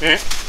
Mm-hmm.